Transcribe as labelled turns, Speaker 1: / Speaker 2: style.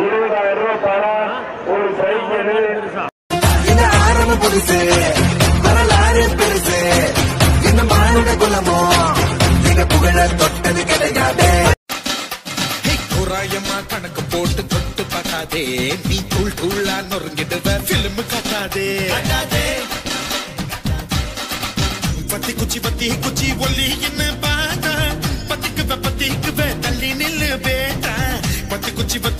Speaker 1: இருபதாயிரம் ரூபாய் பணம். ஒரு சைக்கிள்.
Speaker 2: இந்த ஆரம்ப புதுசு வரலாறு பெருசு. இந்த மாநில குலமோ இந்த புகழ தொட்டது கிடையாது
Speaker 3: தோராயமா கணக்கு போட்டு தொட்டு பார்க்காதே. நீ தூள் தூளா நொறுங்கிடுவ பிலிம் காட்டாதே. பத்தி குச்சி பத்தி குச்சி ஒல்லி என்ன பார்த்தா? பத்திக்கு பத்திக்கு தள்ளி நில்லு பேட்டா. பத்தி குச்சி பத்தி